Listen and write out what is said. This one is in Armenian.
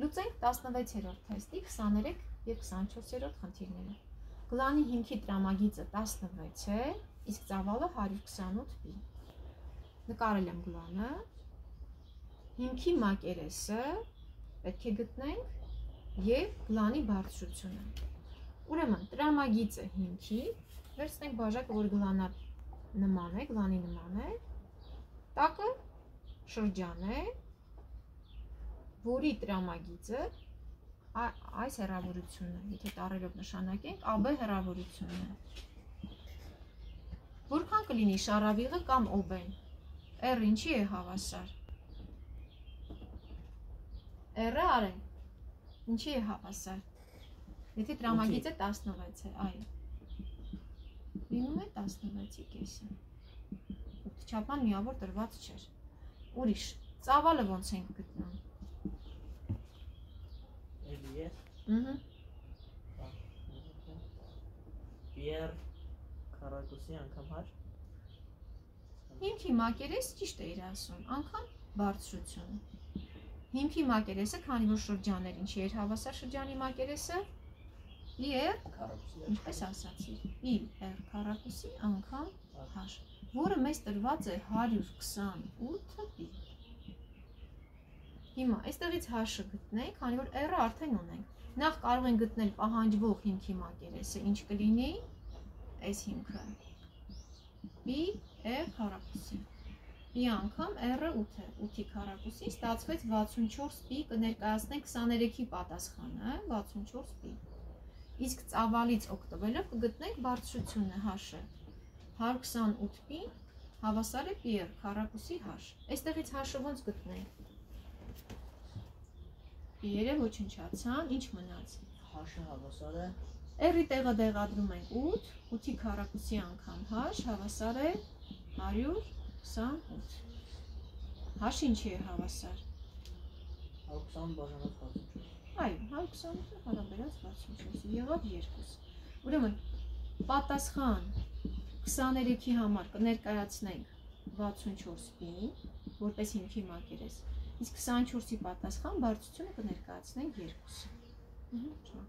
Լուծենք 16-րդ թեստի 23 եւ 24-րդ խնդիրները։ Գլանի հիմքի տրամագիծը 16 է, իսկ ծավալը 128 պի։ Նկարել եմ գլանը։ Հիմքի մակերեսը պետք է գտնենք եւ գլանի բարձրությունը։ Ուրեմն տրամագիծը հիմքի վերցնենք բաժակը, որ գլանա նման է, գլանի նման է։ Տակը շրջան է, որի տրամագիծը այս հեռավորությունն է, եթե տարերով նշանակենք, AB հեռավորությունն է։ Որքան կլինի շարավիղը կամ OB-ն։ R ինչի է հավասար։ R-ը արեն։ Ինչի է հավասար։ Եթե տրամագիծը 16 է, այո։ Լինում է 16-ի կեսը։ 8 չափան միավոր տրված չէր։ Ուրիշ, ծավալը ոնց ենք գտնում է։ Ահա։ Պիեր քառակուսի անգամ հար։ Հիմքի մակերես ճիշտ է իր ասում, անգամ բարձրությունը։ Հիմքի մակերեսը, քանի որ շրջաններ ինչի էր հավասար շրջանի մակերեսը, Քառակուսի։ ինչպես ասացի, r քառակուսի անգամ h, որը մեզ տրված է 128 պի։ Հիմա այստեղից h-ը գտնենք, քանի որ r-ը արդեն ունենք։ Նախ կարող ենք գտնել պահանջվող հիմքի մակերեսը, ինչ կլինի այս հիմքը։ π r քառակուսի։ Պի անգամ r-ը 8 է, 8-ի քառակուսի ստացվեց 64 պի, կներկայացնենք 23-ի պատասխանը, 64 պի։ Իսկ ծավալից օգտվելով կգտնենք բարձրությունը h-ը։ 128 պի հավասար է r քառակուսի h։ Այստեղից h-ը ոնց գտնենք Պիերը ոչնչացան, ինչ մնաց։ Հաշը հավասար է R-ի տեղը դեղադրում ենք 8, 8-ի քառակուսի անգամ h հավասար է 128։ H ինչի է հավասար։ 120 բաժանած 64։ Այո, 128-ը հարաբերած 64-ը եղավ 2։ Ուրեմն պատասխան 23-ի համար կներկայացնենք 64 պի, որպես հիմքի մակերես։ Իսկ 24-ի պատասխան բարձրությունը կներկայացնենք 2։ Ահա,